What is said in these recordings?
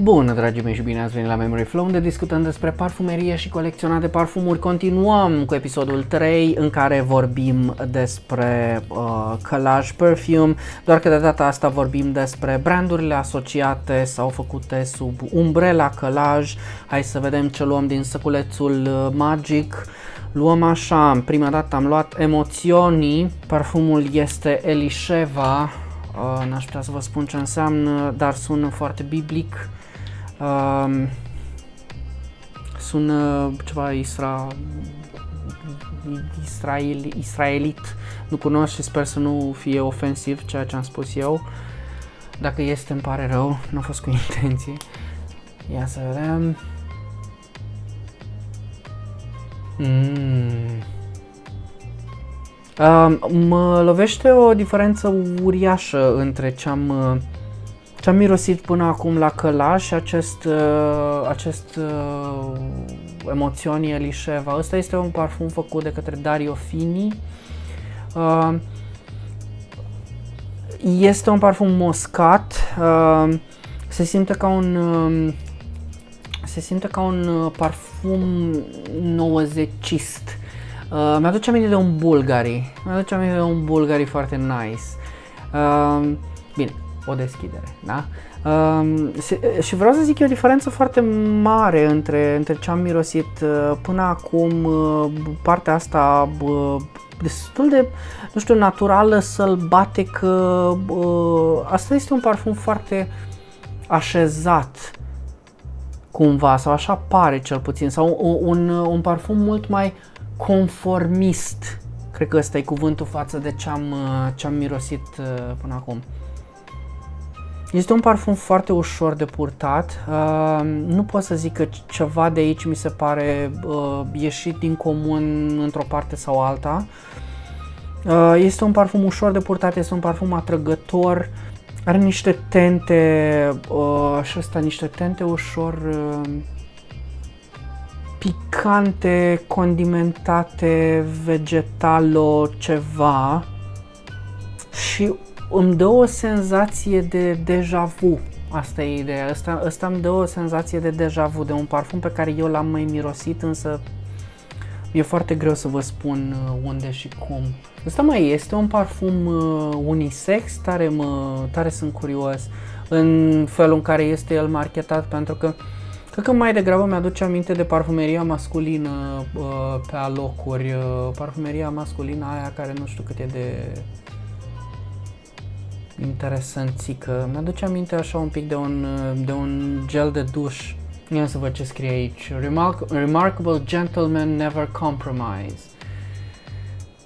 Bună, dragii mei, și bine ați venit la Memory Flow, unde discutăm despre parfumerie și colecționate parfumuri. Continuăm cu episodul 3, în care vorbim despre uh, Collage Perfume, doar că de data asta vorbim despre brandurile asociate sau făcute sub umbrela Collage. Hai să vedem ce luăm din săculețul uh, Magic. Luăm așa, prima dată am luat Emoționii, parfumul este Elisheva, uh, n-aș putea să vă spun ce înseamnă, dar sună foarte biblic. Um, sună ceva isra, israel, israelit. Nu cunosc și sper să nu fie ofensiv ceea ce am spus eu. Dacă este, îmi pare rău, nu a fost cu intenție. Ia să vedem. Mm. Uh, mă lovește o diferență uriașă între ce am uh, ce am mirosit până acum la călaș și acest, uh, acest uh, Emoționi Elisheva. Ăsta este un parfum făcut de către Dario Fini. Uh, este un parfum moscat. Uh, se simte ca un uh, se simte ca un uh, parfum nouăzecist. Uh, mi-aduce aminte de un Bulgari. Mi-aduce aminte de un Bulgari foarte nice. Uh, bine, o deschidere, da? Um, se, și vreau să zic e o diferență foarte mare între, între ce am mirosit uh, până acum, uh, partea asta uh, destul de, nu știu, naturală, sălbatecă, uh, asta este un parfum foarte așezat cumva, sau așa pare cel puțin, sau un, un, un parfum mult mai conformist, cred că ăsta e cuvântul față de ce am, uh, ce am mirosit uh, până acum. Este un parfum foarte ușor de purtat. Uh, nu pot să zic că ceva de aici mi se pare uh, ieșit din comun într-o parte sau alta. Uh, este un parfum ușor de purtat, este un parfum atrăgător, are niște tente uh, și ăsta niște tente ușor uh, picante, condimentate, vegetalo, ceva și îmi dă o senzație de deja vu. Asta e ideea. Asta, asta îmi dă o senzație de deja vu, de un parfum pe care eu l-am mai mirosit, însă e foarte greu să vă spun uh, unde și cum. Asta mai este un parfum uh, unisex, tare, mă, tare sunt curios în felul în care este el marketat, pentru că cred că mai degrabă mi-aduce aminte de parfumeria masculină uh, pe alocuri, uh, parfumeria masculină aia care nu știu cât e de interesanțică. Mi-aduce aminte așa un pic de un, de un gel de duș. Ia să văd ce scrie aici. Remark- remarkable gentleman never compromise.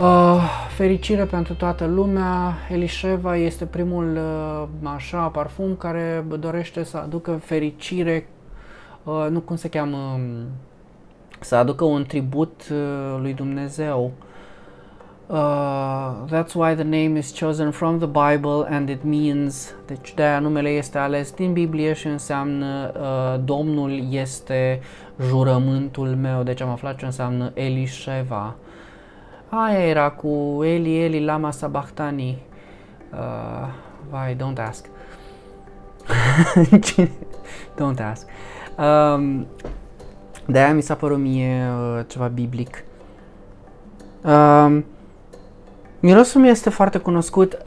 Uh, fericire pentru toată lumea. Elisheva este primul uh, așa parfum care dorește să aducă fericire, uh, nu cum se cheamă, să aducă un tribut uh, lui Dumnezeu. Uh, that's why the name is chosen from the Bible and it means, deci de-aia numele este ales din Biblie și înseamnă uh, Domnul este jurământul meu, deci am aflat ce înseamnă Elisheva. Aia era cu Eli, Eli, lama sabachthani. Uh, vai, don't ask. don't ask. Um, de-aia mi s-a părut mie uh, ceva biblic. Um, Mirosul mi este foarte cunoscut,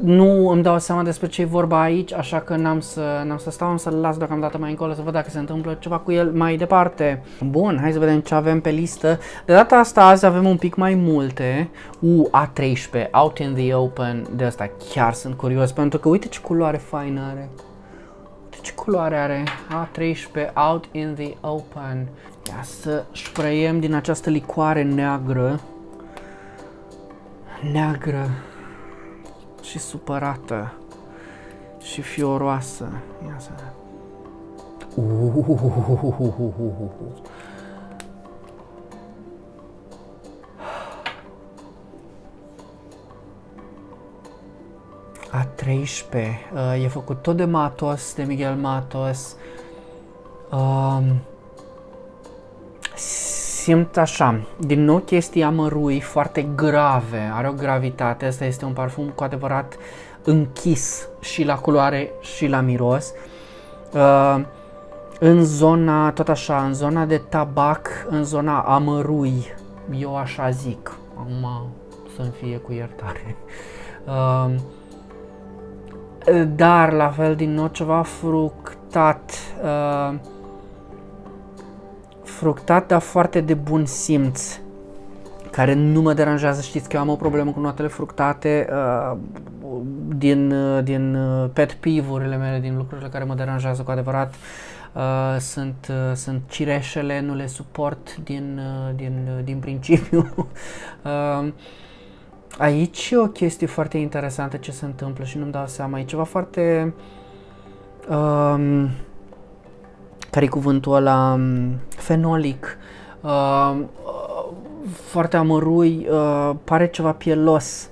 nu îmi dau seama despre ce e vorba aici, așa că n-am să, n-am să stau, am să-l las deocamdată mai încolo să văd dacă se întâmplă ceva cu el mai departe. Bun, hai să vedem ce avem pe listă. De data asta azi avem un pic mai multe. U, A13, Out in the Open, de asta chiar sunt curios, pentru că uite ce culoare faină are. Uite ce culoare are A13, Out in the Open. Ia să sprayem din această licoare neagră neagră și supărată și fioroasă. Ia să A 13 uh, e făcut tot de Matos, de Miguel Matos. Um, simt așa, din nou chestii amărui foarte grave, are o gravitate, asta este un parfum cu adevărat închis și la culoare și la miros. Uh, în zona, tot așa, în zona de tabac, în zona amărui, eu așa zic, acum să-mi fie cu iertare. Uh, dar la fel din nou ceva fructat, uh, fructat, dar foarte de bun simț, care nu mă deranjează, știți că eu am o problemă cu notele fructate uh, din, uh, din uh, pet peeve-urile mele, din lucrurile care mă deranjează cu adevărat. Uh, sunt, uh, sunt cireșele, nu le suport din, uh, din, uh, din principiu. uh, aici e o chestie foarte interesantă ce se întâmplă și nu-mi dau seama. E ceva foarte... Um, care e cuvântul ăla? Um, fenolic. Uh, foarte amărui, uh, pare ceva pielos.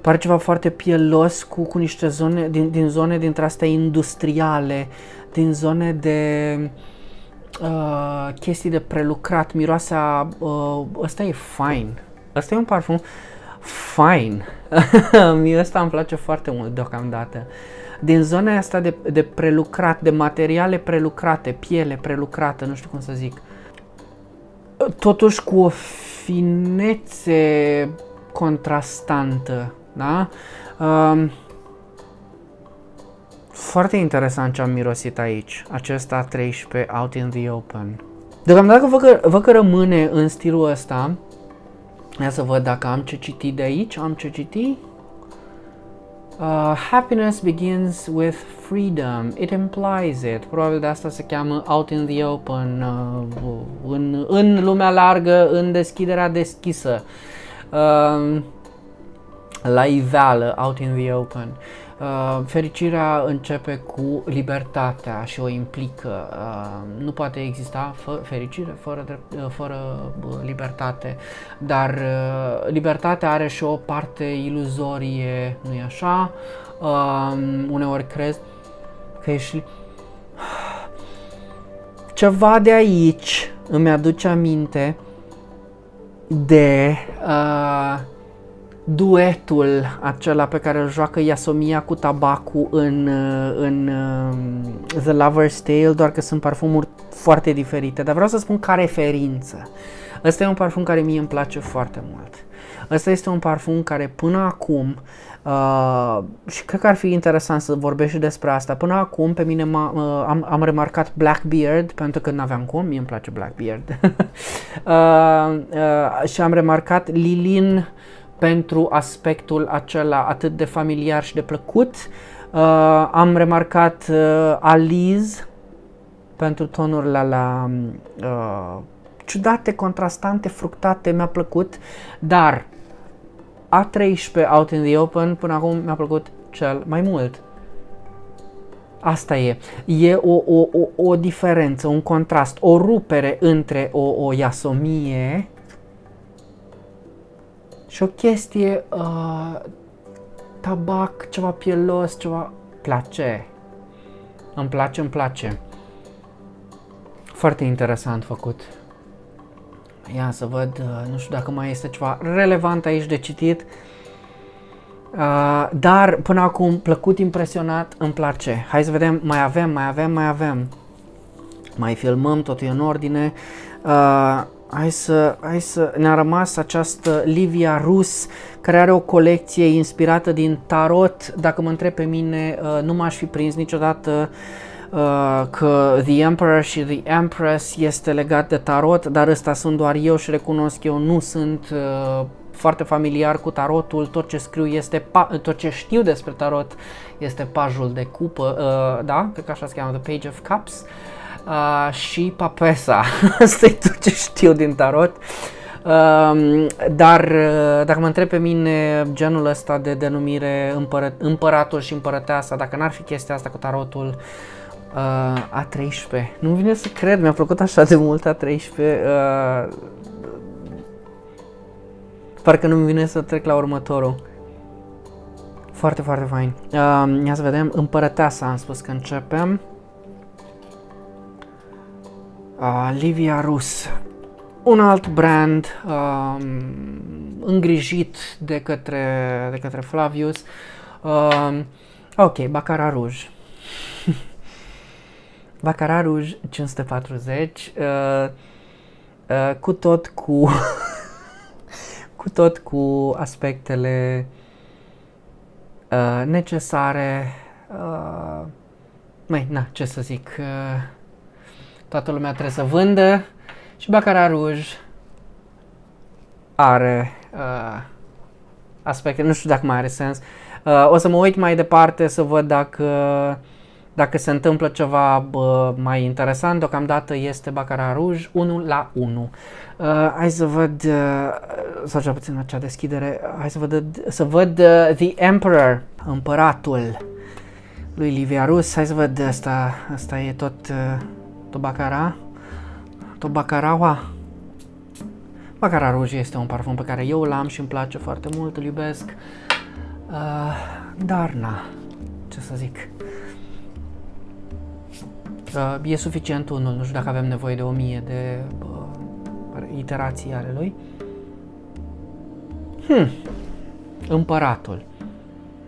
Pare ceva foarte pielos cu, cu niște zone, din, din zone dintre astea industriale, din zone de uh, chestii de prelucrat, miroase a, uh, ăsta e fine. Ăsta e un parfum fine. Mie ăsta îmi place foarte mult deocamdată. Din zona asta de, de prelucrat, de materiale prelucrate, piele prelucrată, nu știu cum să zic. Totuși cu o finețe contrastantă, da? Um, foarte interesant ce am mirosit aici, acesta 13 Out in the Open. Deocamdată văd că, văd că rămâne în stilul ăsta, Ia să văd dacă am ce citi de aici. Am ce citi? Uh, happiness begins with freedom. It implies it. Probabil de asta se cheamă out in the open, uh, în, în lumea largă, în deschiderea deschisă. Uh, la iveală, out in the open. Uh, fericirea începe cu libertatea și o implică. Uh, nu poate exista fă, fericire fără, drept, uh, fără uh, libertate, dar uh, libertatea are și o parte iluzorie, nu-i așa? Uh, uneori crezi că ești... Ceva de aici îmi aduce aminte de... Uh, duetul acela pe care îl joacă Yasomia cu Tabacu în, uh, în uh, The Lover's Tale, doar că sunt parfumuri foarte diferite, dar vreau să spun ca referință. Ăsta e un parfum care mie îmi place foarte mult. Ăsta este un parfum care până acum, uh, și cred că ar fi interesant să vorbești și despre asta, până acum pe mine uh, am, am remarcat Blackbeard, pentru că nu aveam cum, mie îmi place Blackbeard, uh, uh, și am remarcat Lilin pentru aspectul acela atât de familiar și de plăcut. Uh, am remarcat uh, Alize pentru tonurile la uh, ciudate, contrastante, fructate, mi-a plăcut, dar A13 Out in the Open până acum mi-a plăcut cel mai mult. Asta e. E o, o, o, o diferență, un contrast, o rupere între o, o iasomie și o chestie, uh, tabac, ceva pielos, ceva... Place. Îmi place, îmi place. Foarte interesant făcut. Ia să văd, uh, nu știu dacă mai este ceva relevant aici de citit. Uh, dar până acum, plăcut, impresionat, îmi place. Hai să vedem, mai avem, mai avem, mai avem. Mai filmăm, totul e în ordine. Uh, Hai să, hai să, ne-a rămas această Livia Rus, care are o colecție inspirată din tarot. Dacă mă întreb pe mine, uh, nu m-aș fi prins niciodată uh, că The Emperor și The Empress este legat de tarot, dar ăsta sunt doar eu și recunosc eu nu sunt uh, foarte familiar cu tarotul, tot ce scriu este, pa- tot ce știu despre tarot este pajul de cupă, da, cred că așa se cheamă, The Page of Cups. Uh, uh, și papesa. Asta e tot ce știu din tarot. Uh, dar uh, dacă mă întreb pe mine genul ăsta de denumire împără, împăratul și împărăteasa, dacă n-ar fi chestia asta cu tarotul, uh, A13. Nu vine să cred, mi-a plăcut așa de mult A13. Uh, parcă nu-mi vine să trec la următorul. Foarte, foarte fain. Uh, ia să vedem, împărăteasa am spus că începem. Uh, Livia Rus, un alt brand uh, îngrijit de către, de către Flavius. Uh, ok, Baccarat Rouge. Baccarat Rouge 540 uh, uh, cu tot cu cu tot cu aspectele uh, necesare uh, mai, na, ce să zic uh, toată lumea trebuie să vândă și Baccarat Rouge are uh, aspecte, nu știu dacă mai are sens. Uh, o să mă uit mai departe să văd dacă dacă se întâmplă ceva bă, mai interesant, deocamdată este Baccarat Rouge 1 la 1. Uh, hai să văd, uh, sau cel puțin acea deschidere, hai să văd, să văd uh, The Emperor, împăratul lui Livia Rus. Hai să văd, asta, asta e tot, uh, tot Baccarat, tot Baccaraua. Baccarat Rouge este un parfum pe care eu l-am și îmi place foarte mult, îl iubesc. Uh, dar na, ce să zic. Uh, e suficient unul, nu știu dacă avem nevoie de o mie de uh, iterații ale lui. Hmm. Împăratul.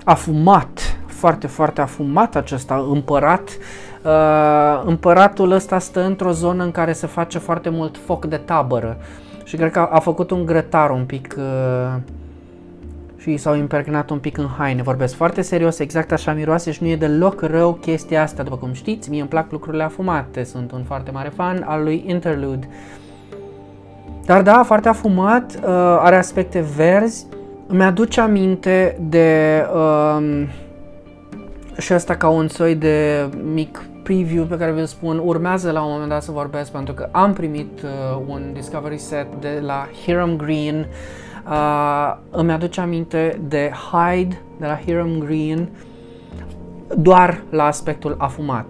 Afumat, foarte, foarte afumat acesta împărat. Uh, împăratul ăsta stă într-o zonă în care se face foarte mult foc de tabără și cred că a, a făcut un grătar un pic uh, și s-au impregnat un pic în haine. Vorbesc foarte serios, exact așa miroase și nu e deloc rău chestia asta. După cum știți, mie îmi plac lucrurile afumate, sunt un foarte mare fan al lui Interlude. Dar da, foarte afumat, uh, are aspecte verzi, îmi aduce aminte de uh, și asta ca un soi de mic preview pe care vi-l spun, urmează la un moment dat să vorbesc pentru că am primit uh, un Discovery Set de la Hiram Green Uh, îmi aduce aminte de Hyde de la Hiram Green doar la aspectul afumat.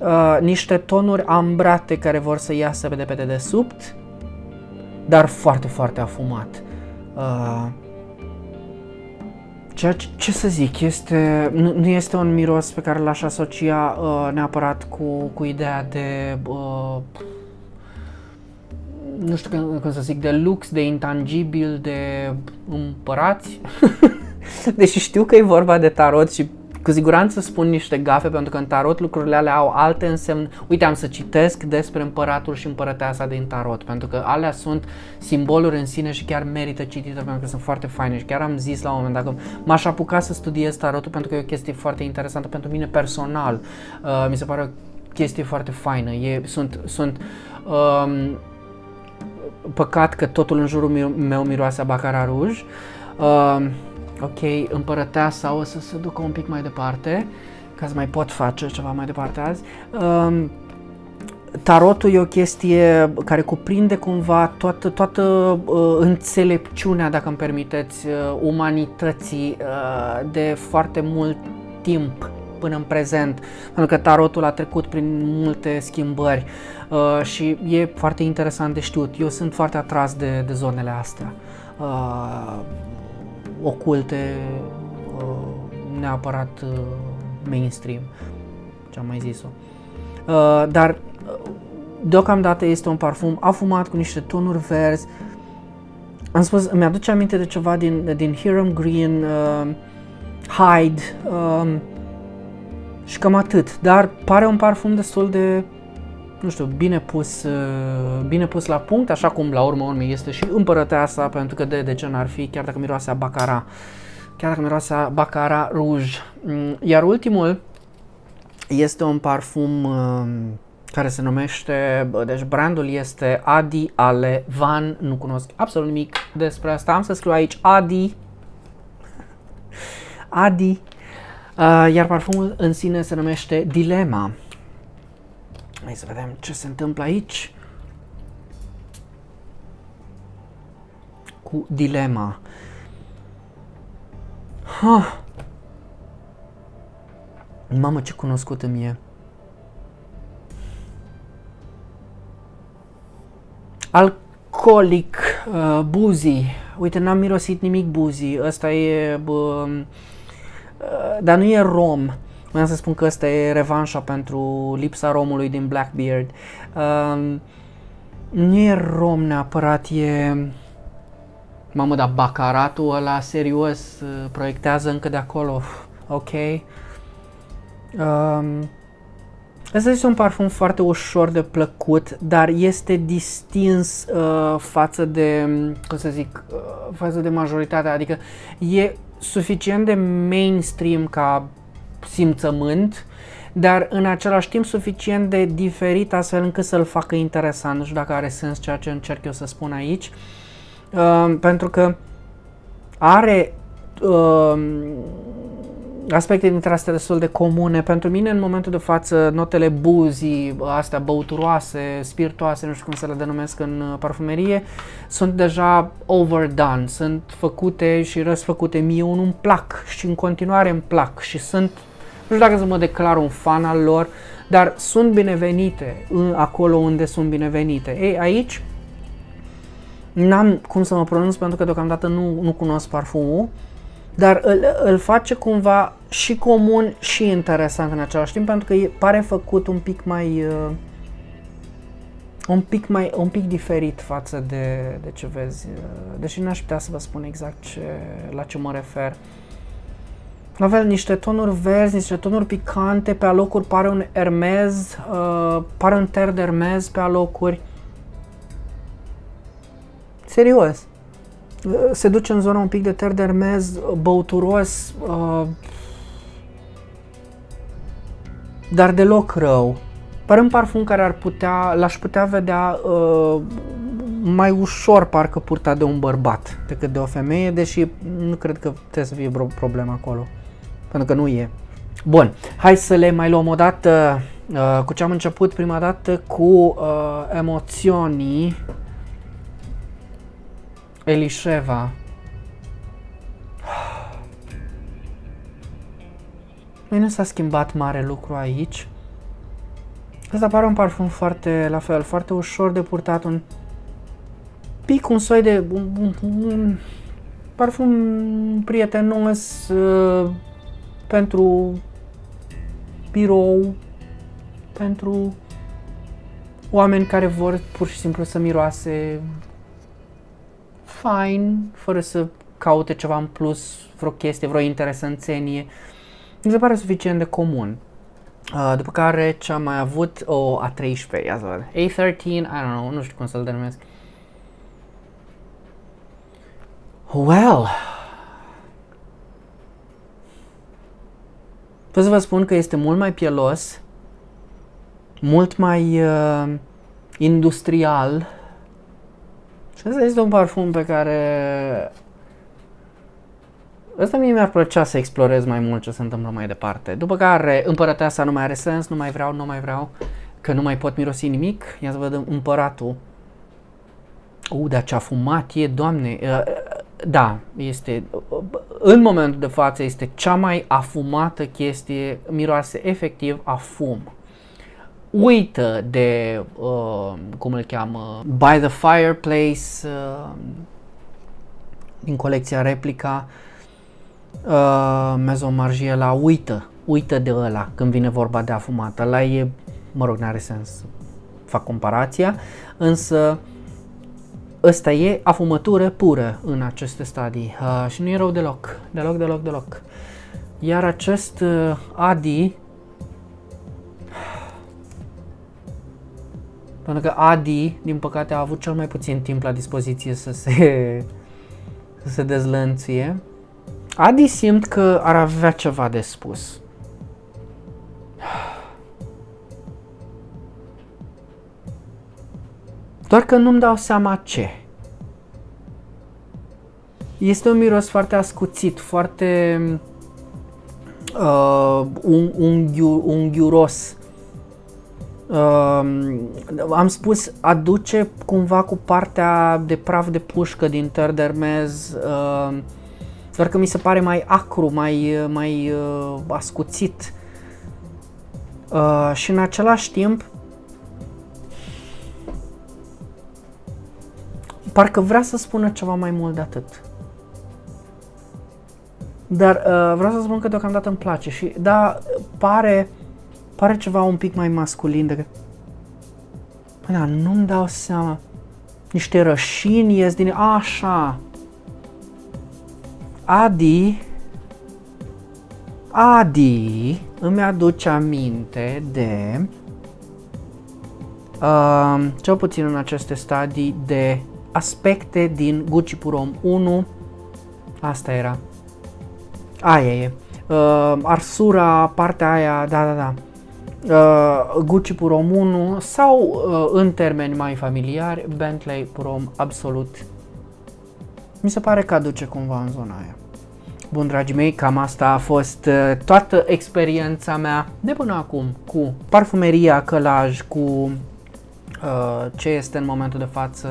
Uh, niște tonuri ambrate care vor să iasă de pe dedesubt, dar foarte, foarte afumat. Uh, ceea ce, ce să zic, este, nu, nu este un miros pe care l-aș asocia uh, neapărat cu, cu ideea de uh, nu știu cum, cum să zic, de lux, de intangibil, de împărați. Deși știu că e vorba de tarot și cu siguranță spun niște gafe pentru că în tarot lucrurile alea au alte însemn. Uite, am să citesc despre împăratul și împărăteasa din tarot, pentru că alea sunt simboluri în sine și chiar merită citite pentru că sunt foarte faine și chiar am zis la un moment dat că m-aș apuca să studiez tarotul pentru că e o chestie foarte interesantă pentru mine personal. Uh, mi se pare o chestie foarte faină. E, sunt sunt um, păcat că totul în jurul meu miroase a Baccarat Rouge. Uh, ok, împărăteasa o să se ducă un pic mai departe, ca să mai pot face ceva mai departe azi. Uh, tarotul e o chestie care cuprinde cumva toată, toată uh, înțelepciunea, dacă îmi permiteți, uh, umanității uh, de foarte mult timp până în prezent, pentru că tarotul a trecut prin multe schimbări uh, și e foarte interesant de știut. Eu sunt foarte atras de, de zonele astea, uh, oculte, uh, neapărat uh, mainstream, ce am mai zis-o. Uh, dar uh, deocamdată este un parfum afumat cu niște tonuri verzi. Am spus, îmi aduce aminte de ceva din, din Hiram Green, uh, Hyde, uh, și cam atât. Dar pare un parfum destul de, nu știu, bine pus, uh, bine pus la punct, așa cum la urmă urmei este și împărăteasa, pentru că de, de ce n-ar fi, chiar dacă miroase a Bacara. Chiar dacă miroase a Bacara Rouge. Mm, iar ultimul este un parfum um, care se numește, deci brandul este Adi Ale Van, nu cunosc absolut nimic despre asta, am să scriu aici Adi, Adi Uh, iar parfumul în sine se numește Dilema. Hai să vedem ce se întâmplă aici. Cu Dilema. Ha. Mamă, ce cunoscută mie. Alcoolic, uh, buzi. Uite, n-am mirosit nimic buzi. Ăsta e... Uh, Uh, dar nu e rom. Vreau să spun că ăsta e revanșa pentru lipsa romului din Blackbeard. Uh, nu e rom neapărat, e... Mamă, dar Bacaratul ăla serios uh, proiectează încă de acolo. Ok. Um, Asta este un parfum foarte ușor de plăcut, dar este distins uh, față de, cum să zic, uh, față de majoritatea, adică e suficient de mainstream ca simțământ, dar în același timp suficient de diferit astfel încât să-l facă interesant. Nu știu dacă are sens ceea ce încerc eu să spun aici, uh, pentru că are uh, aspecte dintre astea destul de comune. Pentru mine, în momentul de față, notele buzii, astea băuturoase, spiritoase, nu știu cum să le denumesc în uh, parfumerie, sunt deja overdone, sunt făcute și răsfăcute. Mie unul îmi plac și în continuare îmi plac și sunt, nu știu dacă să mă declar un fan al lor, dar sunt binevenite acolo unde sunt binevenite. Ei, aici n-am cum să mă pronunț pentru că deocamdată nu, nu cunosc parfumul, dar îl, îl face cumva și comun și interesant în același timp pentru că e, pare făcut un pic mai uh, un pic mai un pic diferit față de, de ce vezi, uh, deși n-aș putea să vă spun exact ce, la ce mă refer. Avea niște tonuri verzi, niște tonuri picante, pe alocuri pare un Hermes, uh, pare un ter de Hermes pe alocuri. Serios se duce în zona un pic de ter de Hermes, băuturos, uh, dar deloc rău. Pare un parfum care ar putea, l-aș putea vedea uh, mai ușor parcă purtat de un bărbat decât de o femeie, deși nu cred că trebuie să fie o problemă acolo. Pentru că nu e. Bun, hai să le mai luăm o dată uh, cu ce am început prima dată cu uh, emoționii Elișeva. Nu s-a schimbat mare lucru aici. Asta pare un parfum foarte, la fel, foarte ușor de purtat, un pic, un soi de, un, un, un parfum prietenos uh, pentru birou, pentru oameni care vor pur și simplu să miroase fine, fără să caute ceva în plus, vreo chestie, vreo interesanțenie. Mi se pare suficient de comun. Uh, după care ce am mai avut, o oh, A13, ia să văd. A13, I don't know, nu știu cum să-l denumesc. Well, Pot să vă spun că este mult mai pielos, mult mai uh, industrial și ăsta este un parfum pe care... Ăsta mie mi-ar plăcea să explorez mai mult ce se întâmplă mai departe. După care împărăteasa nu mai are sens, nu mai vreau, nu mai vreau, că nu mai pot mirosi nimic. Ia să văd împăratul. U, dar ce-a fumat e, doamne, uh, da, este, în momentul de față este cea mai afumată chestie, miroase efectiv a fum uită de, uh, cum îl cheamă, By the Fireplace, uh, din colecția Replica, uh, Maison Margiela, uită, uită de ăla când vine vorba de afumat. Ăla e, mă rog, n-are sens să fac comparația, însă ăsta e afumătură pură în aceste stadii uh, și nu e rău deloc, deloc, deloc, deloc. Iar acest uh, Adi Pentru că Adi, din păcate, a avut cel mai puțin timp la dispoziție să se, să se dezlănțuie. Adi simt că ar avea ceva de spus. Doar că nu-mi dau seama ce. Este un miros foarte ascuțit, foarte uh, unghiu, unghiuros. Uh, am spus, aduce cumva cu partea de praf de pușcă din Terdermez, uh, doar că mi se pare mai acru, mai, mai uh, ascuțit. Uh, și în același timp, parcă vrea să spună ceva mai mult de atât. Dar uh, vreau să spun că deocamdată îmi place și da, pare Pare ceva un pic mai masculin decât... Păi da, nu-mi dau seama. Niște rășini ies din... Așa. Adi... Adi îmi aduce aminte de uh, cel puțin în aceste stadii de aspecte din Gucci Purom 1. Asta era. Aia e. Uh, arsura, partea aia, da, da, da. Uh, Gucci Purom 1 sau, uh, în termeni mai familiari, Bentley Purom Absolut. Mi se pare că aduce cumva în zona aia. Bun, dragii mei, cam asta a fost uh, toată experiența mea de până acum cu parfumeria, călaj, cu uh, ce este în momentul de față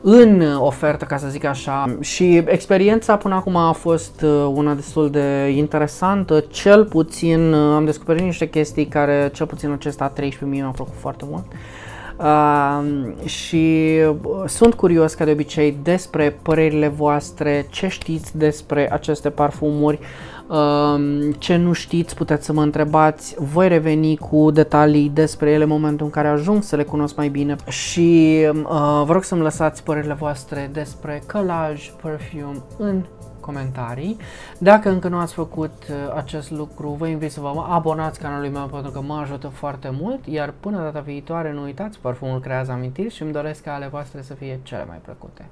în ofertă, ca să zic așa. Și experiența până acum a fost uh, una destul de interesantă. Cel puțin uh, am descoperit niște chestii care, cel puțin acesta 13 mi-a plăcut foarte mult. Uh, și sunt curios ca de obicei despre părerile voastre, ce știți despre aceste parfumuri, uh, ce nu știți puteți să mă întrebați, voi reveni cu detalii despre ele în momentul în care ajung să le cunosc mai bine și uh, vă rog să-mi lăsați părerile voastre despre călaj, perfume în comentarii. Dacă încă nu ați făcut uh, acest lucru, vă invit să vă abonați canalului meu pentru că mă ajută foarte mult, iar până data viitoare nu uitați, parfumul creează amintiri și îmi doresc ca ale voastre să fie cele mai plăcute.